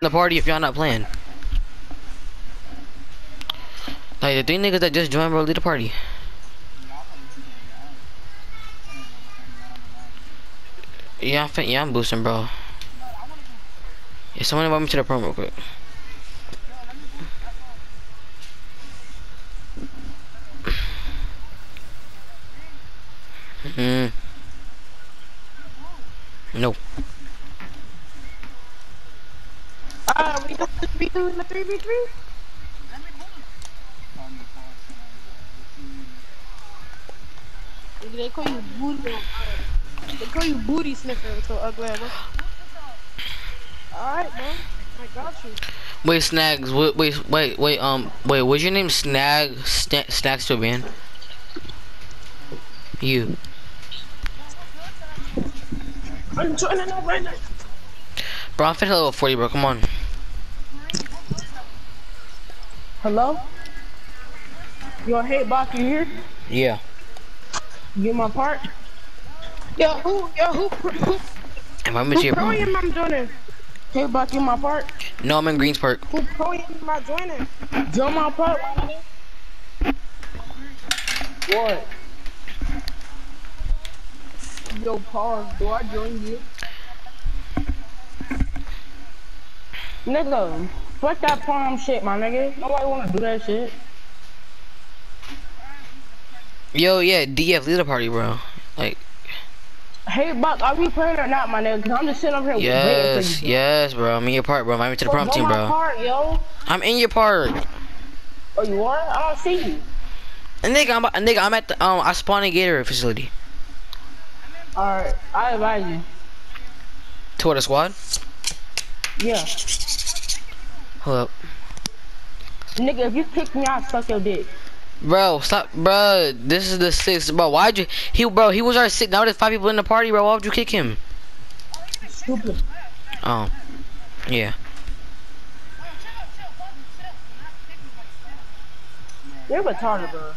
the party if y'all not playing. Like the three niggas that just joined, bro, lead the party. Yeah, I'm yeah, I'm boosting, bro. Yeah, someone invite me to the prom real quick. Hmm. No. Uh, we got to be doing the 3v3? They call you booty. They call you booty sniffer, so ugly. Alright, bro. I got you. Wait, Snags. Wait, wait, wait, wait. Um, wait. What's your name? Snag. St Snags to man. You. I'm joining up right now. Bro, I'm finna level 40, bro. Come on. Hello? Yo, hey, Bach, you here? Yeah. You get my part? Yo, who, yo, who, who, Invite me who to your pro prom. am I joining? Hey, Bach, you my part? No, I'm in Greensburg. Who pro am I joining? Join my part. What? Yo, pause. Do I join you? Nigga, fuck that prom shit, my nigga. Nobody wanna do that shit. Yo, yeah, DF, lead the party, bro. Like, Hey, Buck, are we playing or not, my nigga? Cause I'm just sitting over here waiting yes, for you. yes, bro. I'm in your part, bro. Me to the prom team, bro. Part, yo. I'm in your part. Oh, you are? I don't see you. And nigga, I'm, nigga, I'm at the, um, I spawned in Gator facility. Alright, I advise you. To the squad? Yeah. Hold up. Nigga, if you kick me, I'll suck your dick. Bro, stop, bro. This is the sixth, bro. Why'd you? He, bro, he was our sixth. Now there's five people in the party, bro. Why would you kick him? Stupid. Oh, yeah. You're retarded, bro.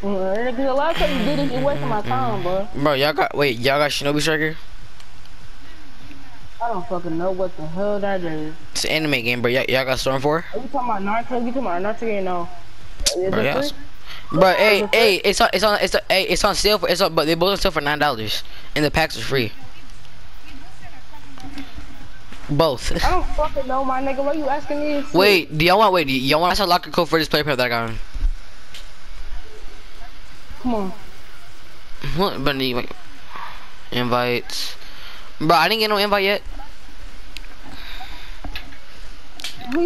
Cause the last time you did it, you wasted my time, bro. Bro, y'all got wait, y'all got Shinobi Striker? I don't fucking know what the hell that is. It's an anime game, bro. Y'all y'all got Storm 4? Are you talking about Naruto? You talking about Naruto? You know. Is Bro, free? Bro, hey, hey, it's on, it's on, it's on, hey, it's on sale for, it's on, but they both on sale for nine dollars, and the packs are free. Both. I don't fucking know, my nigga. What you asking me? wait, do y'all want? Wait, y'all want? I saw locker code for this player pair that I got on. Come on. What? But invites. Bro, I didn't get no invite yet.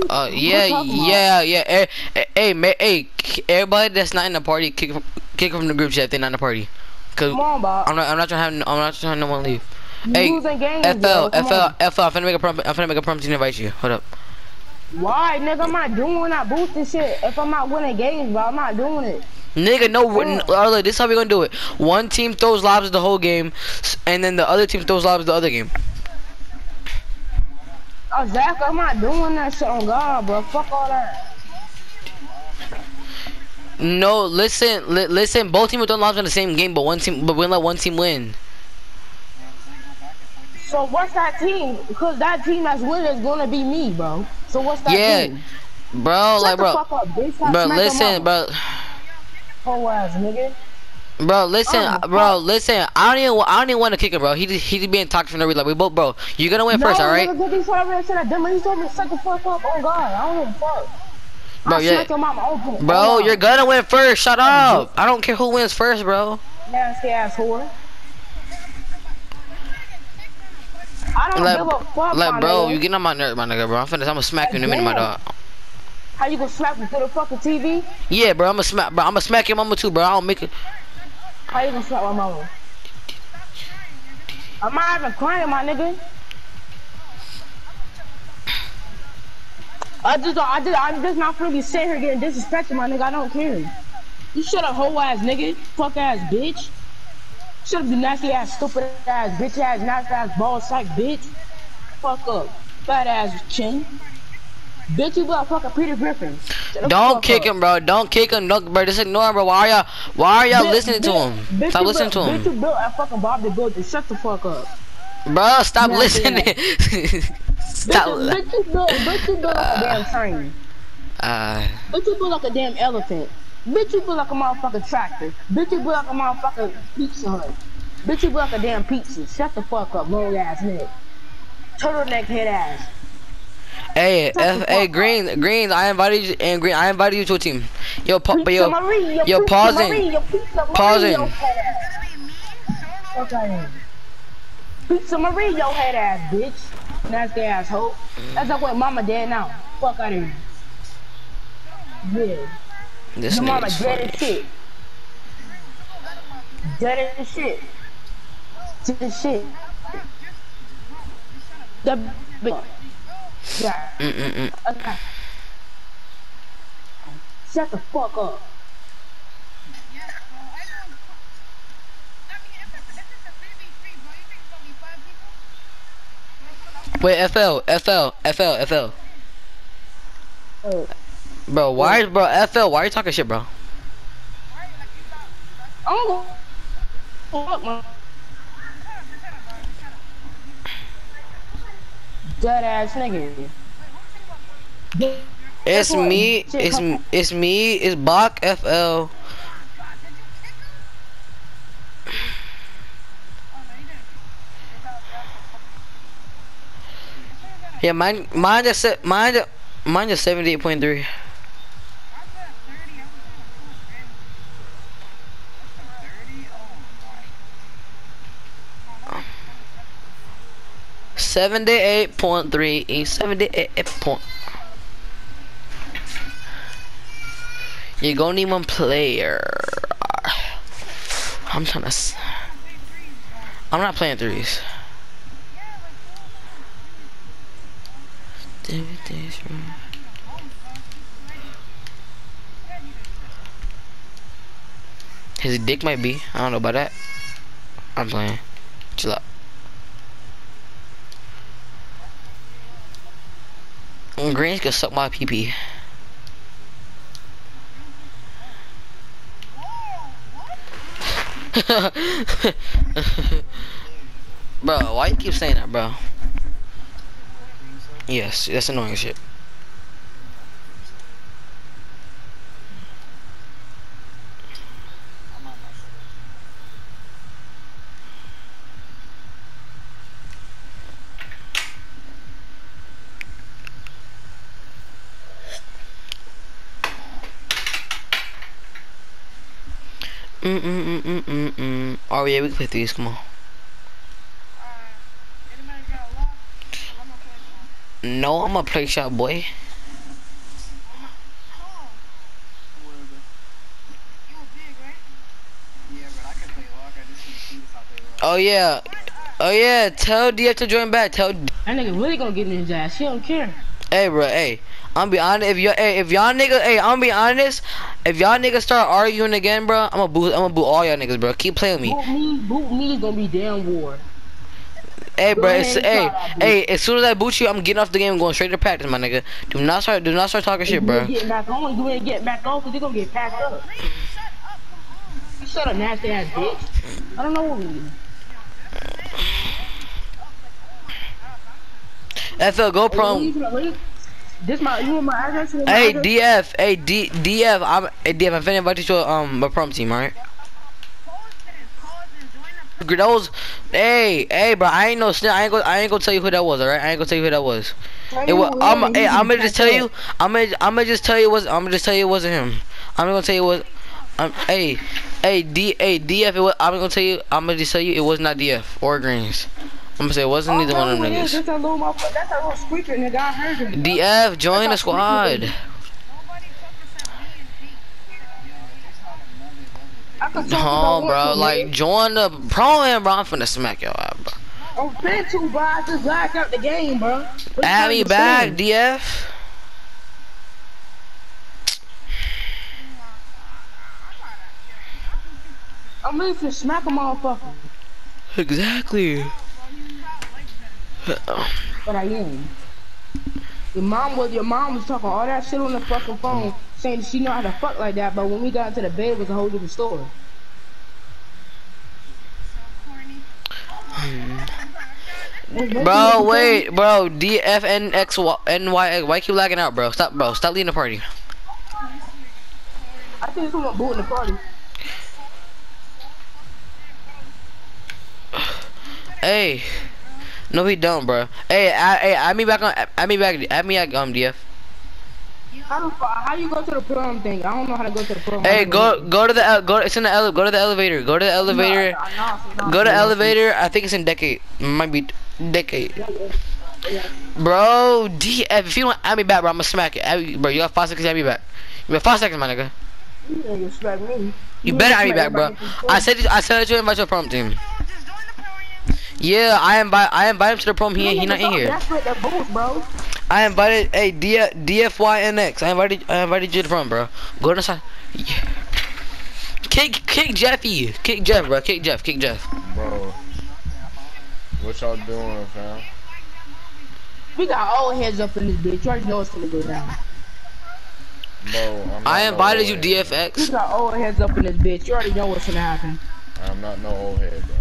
Uh, yeah, yeah, yeah. Hey, hey, hey, hey, everybody that's not in the party, kick, from- kick from the group chat. if They're not in the party. Cause Come on, Bob. I'm not, I'm not trying to have, I'm not trying to have no one leave. You Hey, games, FL, FL, on. FL. I'm finna make a prompt. I'm finna make a prompt to invite you. Hold up. Why, nigga? I'm not doing that boosting shit. If I'm not winning games, bro, I'm not doing it. Nigga, no, Come n- on. look, this is how we gonna do it. One team throws lobs the whole game, and then the other team throws lobs the other game. Oh, Zach, I'm not doing that shit on God, bro. Fuck all that. No, listen, li- listen. Both teams throw lobs in the same game, but one team, but we let one team win. So what's that team? Because that team that's winning is gonna be me, bro. So what's that Yeah, team? bro, Shut like, bro, up, bro, listen, bro. Whole ass nigga. Bro, listen, Oh, bro, listen. I don't even, I don't even want to kick him, bro. He just, he just being toxic for no reason. Like we both, bro. You're gonna win first, no, all right? get these over there to that dumb. He told me to shut the fuck up. Oh God, I don't give a fuck. Bro, I yeah. your mama oh, open. Bro, you're gonna win first. Shut up. I don't care who wins first, bro. nasty ass whore. I don't Like, give a fuck, like, bro, nigga. you getting on my nerve, my nigga, bro. I'm finna, I'm gonna smack you in a minute, my dog. How you gonna smack me through the fucking TV? Yeah, bro, I'm gonna smack, bro. I'm gonna smack your mama too, bro. I don't make it. How you gonna slap my mama? I'm not even crying, my nigga. I just, I just, I'm just not gonna be sitting here getting disrespected, my nigga. I don't care. You shut up, hoe ass nigga, fuck ass bitch. Shut up, you nasty ass, stupid ass, bitch ass, nasty ass, ball sack bitch. Fuck up, fat ass chin. Bitch, you fucking Peter Griffin. Don't kick him, bro. Don't kick him, don't, bro. Just ignore him, bro. Why are y'all, why are y'all Bitch- listening to him? bitch, Stop listening to built- Bitch, you him. built at fucking Bob the Builder. Shut the fuck up. Bro, stop Nah, listening. stop. Bitch, bitch, you built, bitch, you built like a damn train. Uh, Bitch, you built like a damn elephant. Bitch, you built like a motherfucking tractor. Bitch, you built like a motherfucking pizza hut. Bitch, you built like a damn pizza. Shut the fuck up, long ass neck. Turtleneck head ass. Hey, F, uh, hey, Green, Green, I invited you, and Green, I invited you to a team. Yo, pa, but yo, Marie, yo, pausing. Marie, your pizza Marie, Pausing. your head. Fuck out of here. Pizza Marie, your head ass, bitch. Nasty asshole. That's like what mama dead now. Fuck out of here. Yeah. this Your mama dead as shit. Dead as shit. Dead as shit. The bitch. Yeah. Mm-mm-mm. Okay. Shut the fuck up. Wait, FL, FL, FL, FL. Uh, Bro, why, bro, FL, why are you talking shit, bro? I'm gonna fuck my dead ass nigga. It's me, it's, it's me, it's Bach FL. Yeah, mine, mine just, mine, mine just Seventy-eight point three, seventy-eight point. You're gonna need one player. I'm trying to. I'm not playing threes. His dick might be. I don't know about that. I'm playing. Chill out. And Greens can suck my pee pee. bro, why you keep saying that, bro? Yes, that's annoying shit. Mm mm mm mm. Oh yeah, we can play threes. Come on. No, I'm a play shot boy. Oh yeah, oh yeah. Tell DF to join back. Tell, That nigga really gonna get in his ass. He don't care. hey bro, hey. I'm be honest. If y'all, hey, if y'all niggas, hey, I'm be honest. If y'all niggas start arguing again, bro, I'm gonna boot, I'm gonna boot all y'all niggas, bro. Keep playing with me. Boot me, boot me is gonna be damn war. Hey, bro, it's, hey, hey. As soon as I boot you, I'm getting off the game and going straight to practice, my nigga. Do not start, do not start talking shit, bro. getting back on, you ain't getting back on because you're gonna get packed up. You shut up, nasty ass bitch. I don't know what we mean. FL, go Hey, This my, you want my address? My Hey address? DF, hey D DF, I'm hey DF, I'm finna invite you to um a prom team, alright? Those, hey, hey, bro, I ain't no snitch. I ain't gonna, I ain't gonna tell you who that was, alright? I ain't gonna tell you who that was. It was, I'm, hey, I'm gonna just tell you, I'm gonna, I'm gonna just tell you it was, I'm gonna just tell you it wasn't him. I'm gonna tell you it was, um, hey, hey D, hey DF, it was, I'm gonna tell you, I'm gonna just tell you it was not DF or Greens. I'm gonna say it wasn't neither one of them Oh, niggas. That's a little motherfucker. That's a little squeaker, nigga. I heard him. DF, join the That's not squeaky, squad. I can talk No, if I want bro, like join the prom, bro. I'm finna smack your ass, bro. I'm fin to, bro. I just blacked out the game, bro. Add me back? DF. I'm ready to smack a motherfucker. Exactly. But I am. Your mom was your mom was talking all that shit on the fucking phone, saying she know how to fuck like that. But when we got into the bed, it was a whole different story. Hmm. Bro, wait, bro. D F N X Y N Y. Why keep lagging out, bro? Stop, bro. Stop leading the party. I think someone booting the party. Hey. No, he don't, bro. Hey, I, hey, add me back on. Add me back. Add me at um DF. How, how you go to the prom thing? I don't know how to go to the prom. Hey, go go to the go. It's in the ele- go to the elevator. Go to the elevator. Go to elevator. I think it's in decade. Might be decade. Bro, DF. If you don't add me back, bro, I'm gonna smack it. Me- Bro, you got five seconds. Add me back. You got five seconds, my nigga. You ain't respect me. You better add me back, bro. I said I said you invite your prom team. Yeah, I invite I invite him to the prom. He ain't he not in here. That's what the booth, bro. I invited hey D DFYNX. I invited I invited you to the prom, bro. Go inside. Yeah. Kick kick Jeffy. Kick Jeff, bro. Kick Jeff. Kick Jeff. Bro. What y'all doing, fam? We got all heads up in this bitch. You already know it's gonna go down. Bro, I'm not I no invited old you head. We DFX. got all heads up in this bitch. You already know what's gonna happen. I'm not no old head, bro.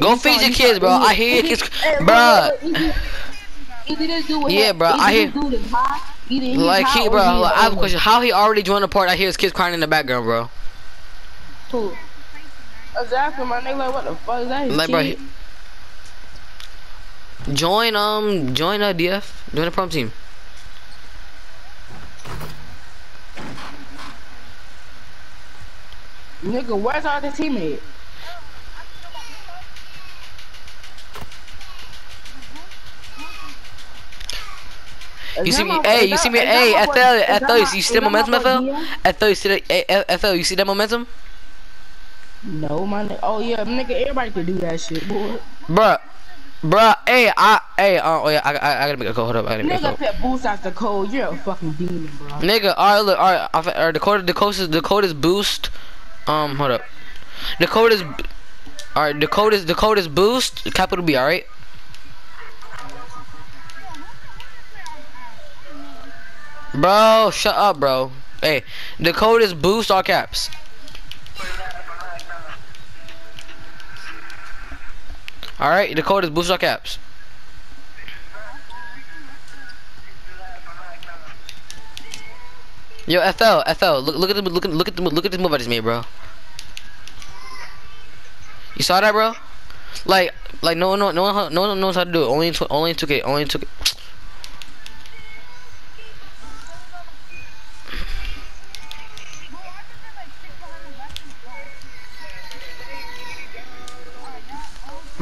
Go feed your kids, bro. I hear your kids, bro. Yeah, bro, I hear- dude is high, either Like he, bro. Like, I have a question. How he already joined the part? I hear his kids crying in the background, bro. Who? Exactly, my nigga. Like, what the fuck is that? Like, bro. Join um join uh DF. Join the prom team. Nigga, where's all the teammate? You see me? Hey, you see me? Hey, FL, FL. You see the momentum, FL? FL. You see the hey, FL? You see that momentum? No, my nigga. Oh yeah, nigga. Everybody can do that shit, boy. Bruh. Bruh, hey, I, hey, uh, oh yeah, I, I, I gotta make a code. Hold up, I gotta make a Nigga, code. put boost out the code. You're a fucking demon, bro. Nigga, alright, look, alright, alright, the code, the code is, the code is boost. Um, hold up. The code is, alright, the code is, the code is boost, capital B, alright? Bro, shut up, bro. Hey, the code is boost, all caps. Alright, the code is boost, all caps. Yo, FL, FL, look, look at the, look at, look at the, look at this move I just made, bro. You saw that, bro? Like, like no, no, no, one- no one knows how to do it. Only, only in 2K, only in 2K.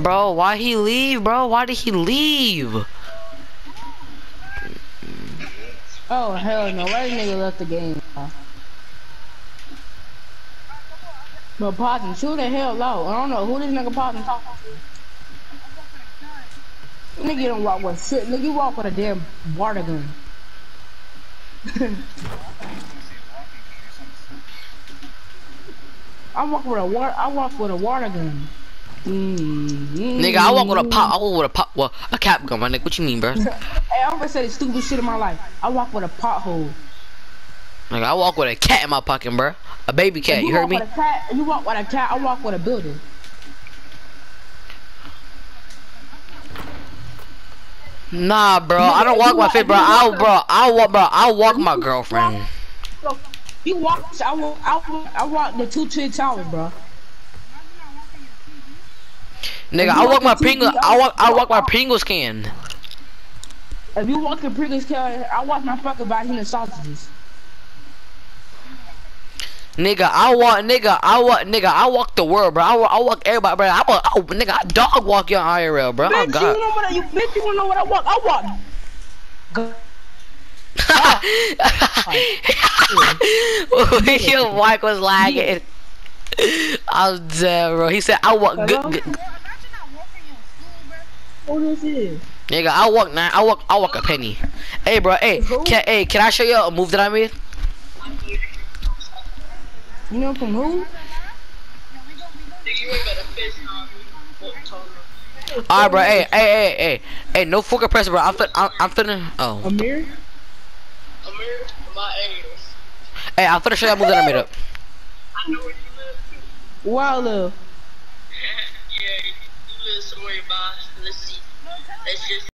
Bro, why he leave, bro? Why did he leave? Oh hell no! Why this nigga left the game? Bro, Potten, shoot the hell low. I don't know who this nigga Potten talking to. Nigga don't walk with shit. Nigga you walk with a damn water gun. I walk with a water. I walk with a water gun. Mm, Nigga, I walk with a pop. I walk with a pop. Well, a cap gun, my nigga. What you mean, bro? Hey, I'm gonna say the stupidest shit in my life. I walk with a pothole. Nigga, I walk with a cat in my pocket, bro. A baby cat. If You heard me? Cat, you walk with a cat. I walk with a building. Nah, bro. I don't walk my fit, bro. I'll, bro. I'll walk, bro. I'll walk my girlfriend. You walk. I walk. I walk, I walk the two twin towers, bro. Nigga, I walk my Pringles. I walk. I walk my Pringles can. If you walk the Pringles can, I walk my fucking Vienna sausages. Nigga, I walk. Nigga, I walk. Nigga, I walk the world, bro. I walk. I walk everybody, bro. I walk. Oh, nigga, I dog walk your IRL, bro. Oh bitch, you God. know what I, you bitch, you know what I walk? I walk. Go- Your mic was lagging. I was dead, bro. He said I walk good. Hello? good. Who this is? Nigga, I walk nine. I walk. I walk a penny. Hey, bro. Hey, can hey, can I show you a move that I made? You know from who? Alright, bro. Hey, hey, hey, hey, hey. No fucking pressure, bro. I'm fin. I'm, I'm finna. Oh. Amir? Amir, my ass. Hey, I'm finna show you a move that I made up. I know where you live too. Live? yeah, you live somewhere by. Let's just.